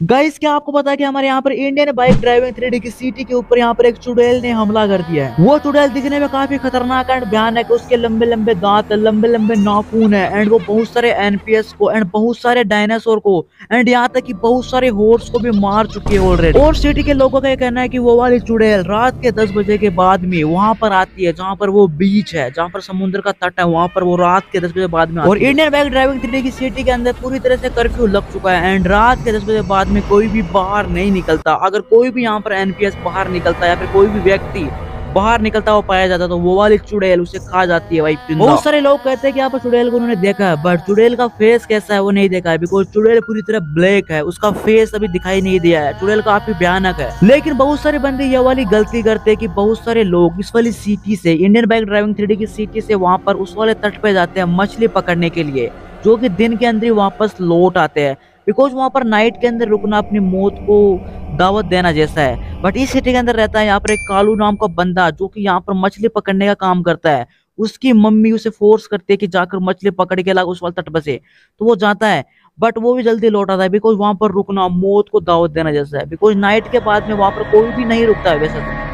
Guys क्या आपको पता है कि हमारे यहाँ पर इंडियन बाइक ड्राइविंग थ्री की सिटी के ऊपर यहाँ पर एक चुड़ैल ने हमला कर दिया है? वो चुड़ैल दिखने में काफ़ी खतरनाक एंड भयानक है। उसके लंबे लंबे दांत लंबे लंबे नाखून है एंड वो बहुत सारे एनपीएस को एंड बहुत सारे डायनासोर को एंड यहाँ तक कि बहुत सारे हॉर्स को भी मार चुकी है ऑलरेडी और सिटी के लोगों का ये कहना है की वो वाली चुड़ैल रात के दस बजे के बाद में वहाँ पर आती है जहाँ पर वो बीच है जहाँ पर समुद्र का तट है वहाँ पर वो रात के दस बजे बाद में और इंडियन बाइक ड्राइविंग थ्री की सिटी के अंदर पूरी तरह से कर्फ्यू लग चुका है एंड रात के दस बजे बाद में कोई भी बाहर नहीं निकलता। अगर कोई भी यहाँ पर एनपीएस बाहर निकलता या फिर कोई भी व्यक्ति बाहर निकलता हुआ पाया जाता तो वो वाली चुड़ैल उसे खा जाती है भाई बहुत सारे लोग कहते हैं कि यहाँ पर चुड़ैल को उन्होंने देखा है बट चुड़ैल का फेस कैसा है वो नहीं देखा है बिकॉज़ चुड़ैल पूरी तरह ब्लैक है, उसका फेस अभी दिखाई नहीं दिया है। चुड़ैल का काफ़ी भयानक है। लेकिन बहुत सारे बंदे ये वाली गलती करते हैं कि बहुत सारे लोग इस वाली सिटी से इंडियन बाइक ड्राइविंग थ्री की सिटी से वहाँ पर उस वाले तट पे जाते हैं मछली पकड़ने के लिए, जो कि दिन के अंदर ही वापस लौट आते हैं। बिकॉज़ वहाँ पर नाइट के अंदर रुकना अपनी मौत को दावत देना जैसा है। बट इस सिटी के अंदर रहता है यहाँ पर एक कालू नाम का बंदा जो कि यहाँ पर मछली पकड़ने का काम करता है। उसकी मम्मी उसे फोर्स करती है कि जाकर मछली पकड़ के ला उस वाले तट बसे। तो वो जाता है बट वो भी जल्दी लौट आता है बिकॉज़ वहाँ पर रुकना मौत को दावत देना जैसा है। बिकॉज़ नाइट के बाद में वहाँ पर कोई भी नहीं रुकता है वैसे।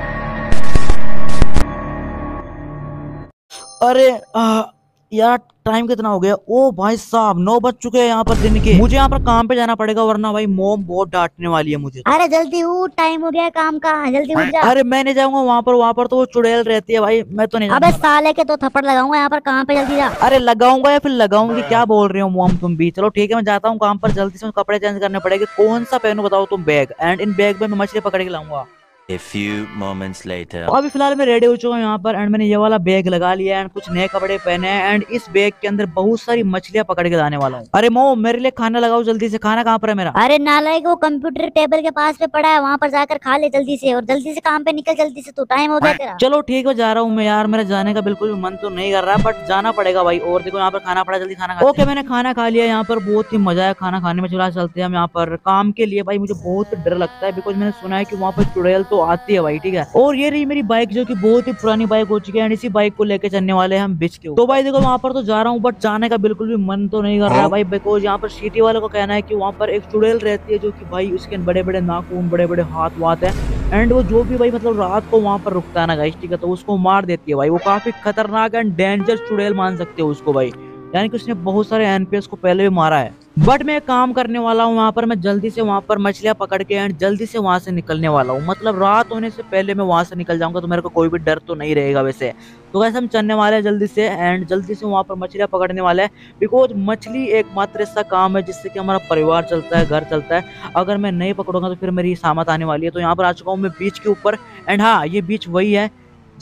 अरे आ, यार टाइम कितना हो गया? ओ भाई साहब नौ बज चुके हैं यहाँ पर दिन के। मुझे यहाँ पर काम पे जाना पड़ेगा वरना भाई मोम बहुत डांटने वाली है मुझे। अरे जल्दी उठ टाइम हो गया काम का। जल्दी उठ जा। अरे मैं नहीं जाऊँगा वहाँ पर वहाँ पर तो वो चुड़ैल रहती है भाई मैं तो नहीं अबे साले के तो थप्पड़ लगाऊँगा यहाँ पर काम पे जल्दी जा। अरे लगाऊँगा या फिर लगाऊँगी क्या बोल रहे हो मोम तुम भी? चलो ठीक है मैं जाता हूँ काम पर जल्दी से कपड़े चेंज करने पड़ेगा। कौन सा पहनू बताओ तुम बैग? एंड इन बैग में मैं मछली पकड़ के लाऊँगा। A few moments later. अभी फ़िलहाल मैं रेडी हो चुका हूँ यहाँ पर एंड मैंने ये वाला बैग लगा लिया एंड कुछ नए कपड़े पहने हैं एंड इस बैग के अंदर बहुत सारी मछलियाँ पकड़ के लाने वाला हूँ। अरे मो मेरे लिए खाना लगाओ जल्दी से। खाना कहाँ पर है मेरा? अरे नालायक वो कंप्यूटर टेबल के पास पे पड़ा है वहाँ पर जाकर खा ले जल्दी से और जल्दी से काम पे निकल जल्दी से तू टाइम हो गया तेरा। चलो ठीक है जा रहा हूँ मैं यार। मेरा जाने का बिल्कुल भी मन तो नहीं कर रहा बट जाना पड़ेगा भाई। और देखो यहाँ पर खाना पड़ा जल्दी खाना ओके मैंने खाना खा लिया यहाँ पर बहुत ही मज़ा है खाना खाने में। चला चलते हैं हम यहाँ पर। काम के लिए भाई मुझे बहुत डर लगता है बिकॉज़ मैंने सुना है की वहाँ पर चुड़ैल तो आती है भाई ठीक है? और ये रही मेरी बाइक जो कि बहुत ही पुरानी बाइक हो चुकी है एंड इसी बाइक को लेके चलने वाले हैं हम बिच के तो भाई देखो वहाँ पर तो जा रहा हूँ बट जाने का बिल्कुल भी मन तो नहीं कर रहा भाई बिकॉज़ यहाँ पर सिटी वाले को कहना है की वहाँ पर एक चुड़ैल रहती है जो की भाई उसके बड़े बड़े नाखून बड़े बड़े हाथ वाथ है एंड वो जो भी भाई मतलब रात को वहाँ पर रुकता है ना गाइस ठीक है तो उसको मार देती है भाई। वो काफ़ी खतरनाक एंड डेंजर चुड़ैल मान सकते हो उसको भाई। यानी कि उसने बहुत सारे एनपीएस को पहले भी मारा है। बट मैं काम करने वाला हूँ, वहाँ पर मैं जल्दी से वहाँ पर मछलियाँ पकड़ के एंड जल्दी से वहाँ से निकलने वाला हूँ। मतलब रात होने से पहले मैं वहाँ से निकल जाऊँगा तो मेरे को कोई भी डर तो नहीं रहेगा वैसे। तो वैसे हम चलने वाले हैं जल्दी से एंड जल्दी से वहाँ पर मछलियाँ पकड़ने वाले हैं। बिकॉज़ मछली एकमात्र ऐसा काम है जिससे कि हमारा परिवार चलता है, घर चलता है। अगर मैं नहीं पकड़ूँगा तो फिर मेरी सामत आने वाली है। तो यहाँ पर आ चुका हूँ मैं बीच के ऊपर एंड हाँ ये बीच वही है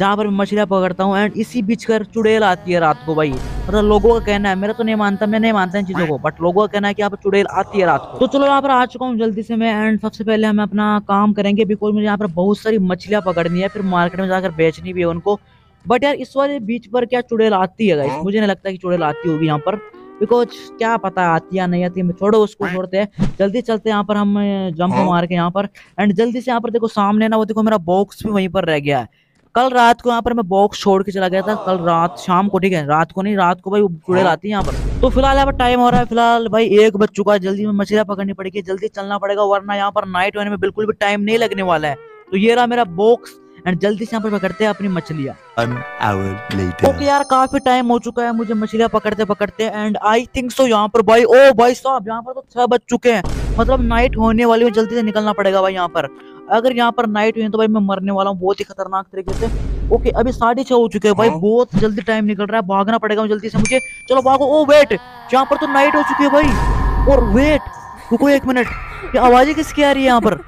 जहाँ पर मैं मछलियाँ पकड़ता हूँ एंड इसी बीच कर चुड़ैल आती है रात को भाई। मतलब लोगों का कहना है, मेरा तो नहीं मानता, मैं नहीं मानता इन चीज़ों को बट लोगों का कहना है कि यहाँ पर चुड़ैल आती है रात को। तो चलो यहाँ पर आ चुका हूँ जल्दी से मैं एंड सबसे पहले हमें अपना काम करेंगे बिकॉज़ मुझे यहाँ पर बहुत सारी मछलियाँ पकड़नी है, फिर मार्केट में जाकर बेचनी भी है उनको। बट यार इस वाले बीच पर क्या चुड़ैल आती है गाइस मुझे नहीं लगता कि चुड़ैल आती होगी यहाँ पर। बिकॉज़ क्या पता आती या नहीं आती छोड़ो उसको छोड़ते हैं। जल्दी चलते यहाँ पर, हम जंप मार के यहाँ पर। एंड जल्दी से यहाँ पर देखो सामने ना वो देखो मेरा बॉक्स भी वहीं पर रह गया है। कल रात को यहाँ पर मैं बॉक्स छोड़ के चला गया था। कल रात शाम को ठीक है? रात को नहीं रात को भाई चुड़ैल आती है। यहाँ पर। तो फ़िलहाल यहाँ पर टाइम हो रहा है फ़िलहाल भाई एक बज चुका है जल्दी में मछलियाँ पकड़नी पड़ेगी जल्दी चलना पड़ेगा वरना यहाँ पर नाइट होने में बिल्कुल भी टाइम नहीं लगने वाला है। तो ये रहा मेरा बॉक्स एंड जल्दी से यहाँ पर पकड़ते हैं अपनी मछलियाँ। ओके यार काफ़ी टाइम हो चुका है मुझे मछलियाँ पकड़ते पकड़ते एंड आई थिंक सो यहाँ पर भाई ओ भाई साहब यहाँ पर तो छह बज चुके हैं। मतलब नाइट होने वाली है जल्दी से निकलना पड़ेगा भाई यहाँ पर। अगर यहाँ पर नाइट हुई तो भाई मैं मरने वाला हूँ बहुत ही खतरनाक तरीके से। ओके अभी साढ़े छह हो चुके हैं भाई हाँ। बहुत जल्दी टाइम निकल रहा है भागना पड़ेगा जल्दी से मुझे। चलो भागो ओ वेट यहाँ पर तो नाइट हो चुकी है भाई। और वेट रुको एक मिनट ये आवाज़ें किसकी आ रही है यहाँ पर?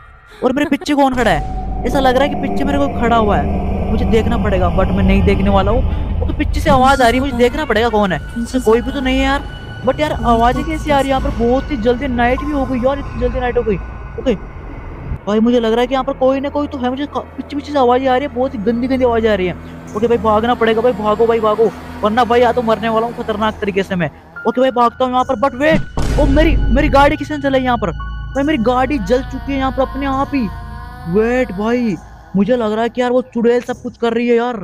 और मेरे पीछे कौन खड़ा है? ऐसा लग रहा है कि पीछे मेरे को खड़ा हुआ है। मुझे देखना पड़ेगा बट मैं नहीं देखने वाला हूँ। तो पीछे से आवाज़ आ रही है मुझे देखना पड़ेगा कौन है। कोई भी तो नहीं है यार। बट यार आवाज़ें कैसी आ रही है यहाँ पर? बहुत ही जल्दी नाइट भी हो गई यार इतनी जल्दी नाइट हो गई। ओके भाई मुझे लग रहा है कि यहाँ पर कोई ना कोई तो है, मुझे पीछे पीछे से आवाज़ आ रही है, बहुत ही गंदी गंदी आवाज़ आ रही है। ओके भाई, भागना पड़ेगा भाई, भागो भाई, भागो। वरना भाई या तो मरने वाला हूँ, खतरनाक तरीके से मैं। ओके भाई, भागता हूँ यहाँ पर बट वेट ओ, मेरी मेरी गाड़ी किसने चलाई यहाँ पर? भाई, मेरी गाड़ी जल चुकी है यहाँ पर अपने आप ही। वेट भाई, मुझे लग रहा है कि यार वो चुड़ैल सब कुछ कर रही है यार।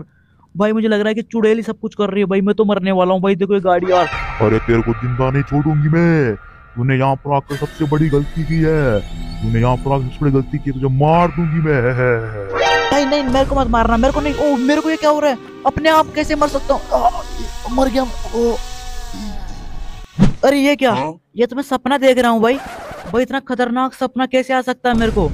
भाई, मुझे लग रहा है कि चुड़ैल ही सब कुछ कर रही है। भाई, मैं तो मरने वाला हूँ, भाई, देखो ये गाड़ी यार। अरे तेरे को ज़िंदा नहीं छोड़ूँगी मैं। तूने यहाँ पर आकर सबसे बड़ी गलती की है। तूने यहाँ पर आके सबसे बड़ी गलती की तुझे मार दूँगी मैं। नहीं नहीं मेरे को मत मारना मेरे को नहीं ओ मेरे को ये क्या हो रहा है? अपने आप कैसे मर सकता हूँ? मर गया ओ। अरे ये क्या? ये तो मैं सपना देख रहा हूँ भाई। भाई इतना खतरनाक सपना कैसे आ सकता है मेरे को?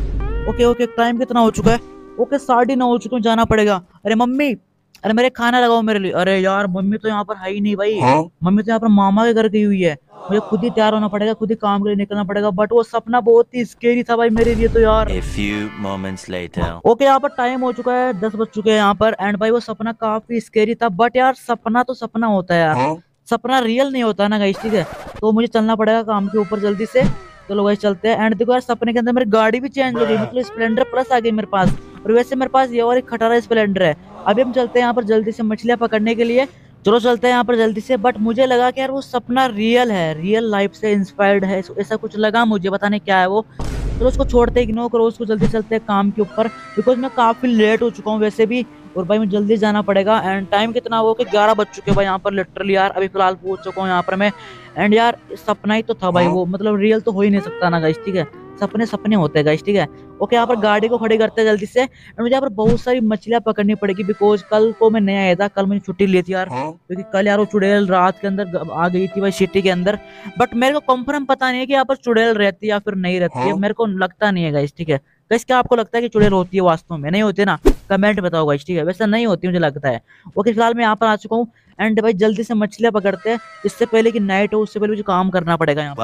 ओके ओके टाइम कितना हो चुका है? ओके साढ़े नौ हो चुके हैं जाना पड़ेगा। अरे मम्मी अरे मेरे खाना लगाओ मेरे लिए। अरे यार मम्मी तो यहाँ पर है ही नहीं भाई। मम्मी तो यहाँ पर मामा के घर गई हुई है। मुझे खुद ही तैयार होना पड़ेगा खुद ही काम के लिए निकलना पड़ेगा। बट वो सपना बहुत ही स्केरी था भाई मेरे लिए तो यार। A few moments later. Okay यहाँ पर टाइम हो चुका है दस बज चुके हैं यहाँ पर। एंड भाई वो सपना काफ़ी स्केरी था। बट यार सपना तो सपना होता है यार। सपना रियल नहीं होता ना गाइस ठीक है? तो मुझे चलना पड़ेगा काम के ऊपर जल्दी से। चलो गाइस चलते हैं। एंड देखो यार सपने के अंदर मेरी गाड़ी भी चेंज हो गई। मतलब स्प्लेंडर प्लस आ गई मेरे पास। और वैसे मेरे पास ये और एक खटारा स्प्लेंडर है। अभी हम चलते हैं यहाँ पर जल्दी से मछलियाँ पकड़ने के लिए। चलो चलते हैं यहाँ पर जल्दी से बट मुझे लगा कि यार वो सपना रियल है रियल लाइफ से इंस्पायर्ड है ऐसा कुछ लगा मुझे पता नहीं क्या है वो। चलो उसको छोड़ते इग्नोर करो उसको जल्दी चलते हैं काम के ऊपर बिकॉज़ मैं काफ़ी लेट हो चुका हूँ वैसे भी और भाई मुझे जल्दी जाना पड़ेगा एंड टाइम कितना हो कि ग्यारह बज चुके हैं भाई यहाँ पर लिटरली यार अभी फ़िलहाल पहुँच चुका हूँ यहाँ पर मैं। एंड यार सपना ही तो था भाई वो मतलब रियल तो हो ही नहीं सकता ना गाइस ठीक है? सपने सपने होते हैं गाइस ठीक है? ओके यहाँ पर गाड़ी को खड़े करते हैं जल्दी से। एंड मुझे यहाँ पर बहुत सारी मछलियाँ पकड़नी पड़ेगी बिकॉज़ कल को मैं नया आया था कल मैंने छुट्टी ली थी यार। क्योंकि कल यार वो चुड़ैल रात के अंदर आ गई थी भाई सिटी के अंदर। बट मेरे को कंफर्म पता नहीं है कि यहाँ पर चुड़ैल रहती है या फिर नहीं रहती है। मेरे को लगता नहीं है गाइस ठीक है? गाइस क्या आपको लगता है कि चुड़ैल होती है वास्तव में? नहीं होती ना? कमेंट बताओ गाइस ठीक है? वैसे नहीं होती मुझे लगता है। ओके फ़िलहाल मैं यहाँ पर आ चुका हूँ। एंड भाई जल्दी से मछलियाँ पकड़ते हैं। इससे पहले कि नाइट हो उससे पहले मुझे काम करना पड़ेगा यहाँ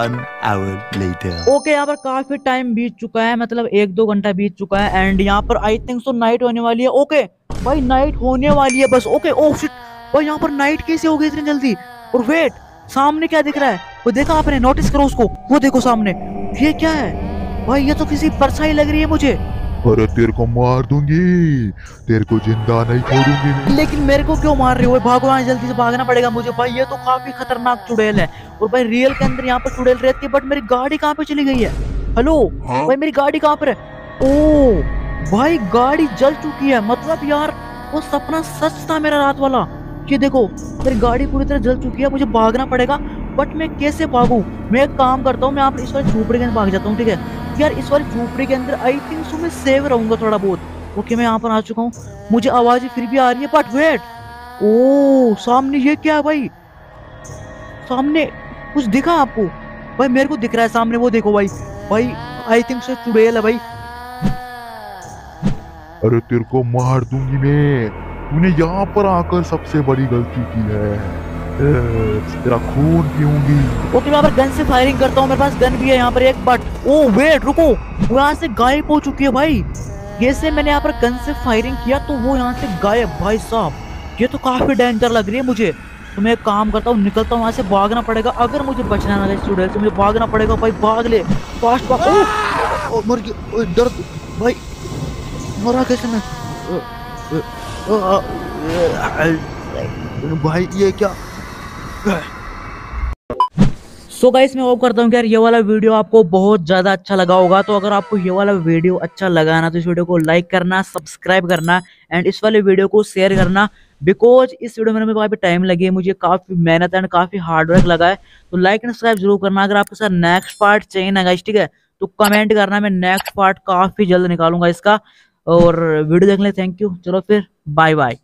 ओके यहाँ पर काफ़ी टाइम बीत चुका है मतलब एक दो घंटा बीत चुका है। एंड यहाँ पर आई थिंक सो नाइट होने वाली है। ओके भाई नाइट होने वाली है बस। ओके ओह शिट भाई यहाँ पर नाइट कैसे हो गई इतनी जल्दी? और वेट सामने क्या दिख रहा है? वो देखा आपने? नोटिस करो उसको। वो देखो सामने। ये क्या है? भाई ये तो किसी परछाई लग रही है मुझे। अरे तेरे को मार दूँगी। तेरे को ज़िंदा नहीं छोड़ूँगी लेकिन मेरे को क्यों मार रहे हो? भागो यहाँ जल्दी से भागना पड़ेगा मुझे। भाई ये तो काफ़ी खतरनाक चुड़ैल है। और भाई रियल के अंदर यहाँ पर चुड़ैल रहती है बट मेरी गाड़ी कहाँ पे चली गई है? हेलो हाँ? भाई मेरी गाड़ी कहाँ पर है? ओ भाई गाड़ी जल चुकी है। मतलब यार वो सपना सच था मेरा रात वाला। ये देखो मेरी गाड़ी पूरी तरह जल चुकी है मुझे भागना पड़ेगा। बट मैं कैसे भागूं? मैं एक काम करता हूँ, मैं आप इस वाली झोपड़ी के अंदर भाग जाता हूँ, ठीक है? यार, इस वाली झोपड़ी के अंदर आई थिंक सो मैं सेव रहूँगा थोड़ा बहुत। ओके मैं यहाँ पर आ चुका हूँ। मुझे आवाज़ फिर भी आ रही है बट वेट ओ सामने ये क्या है भाई? सामने कुछ दिखा आपको? भाई, मेरे को दिख रहा है सामने, वो देखो भाई। भाई आई थिंक सो चुड़ैल है भाई। अरे, तेरे को मार दूँगी मैं। तूने यहाँ पर आकर सबसे बड़ी गलती की है। तेरा खून पीऊँगी। ओके मैं यहाँ पर गन से फायरिंग करता हूँ, मेरे पास गन भी है यहाँ पर एक बट ओ वेट रुको, वो यहाँ से गायब हो चुकी है भाई। जैसे मैंने यहाँ पर गन से फायरिंग किया तो वो यहाँ से गायब, भाई साहब। ये तो काफ़ी डेंजर लग रही है मुझे। तो मैं काम करता हूँ, निकलता हूँ वहाँ से, भागना पड़ेगा। अगर मुझे बचना ना चुड़ैल से मुझे भागना पड़ेगा भाई, भाग ले। फास्ट भाग मर गया दर्द, भाई, मरा कैसे मैं? भाई, ये क्या? सो so गाइस मैं होप करता हूँ कि यार ये वाला वीडियो आपको बहुत ज़्यादा अच्छा लगा होगा। तो अगर आपको ये वाला वीडियो अच्छा लगा ना तो इस वीडियो को लाइक करना सब्सक्राइब करना एंड इस वाले वीडियो को शेयर करना बिकॉज़ इस वीडियो में काफ़ी टाइम लगी है, मुझे काफ़ी मेहनत एंड काफ़ी हार्डवर्क लगा है। तो लाइक एंड सब्सक्राइब ज़रूर करना। अगर आपके साथ नेक्स्ट पार्ट चाहिए ना गाइस ठीक है? तो कमेंट करना, मैं नेक्स्ट पार्ट काफ़ी जल्द निकालूँगा इसका और वीडियो देखने थैंक यू चलो फिर बाय बाय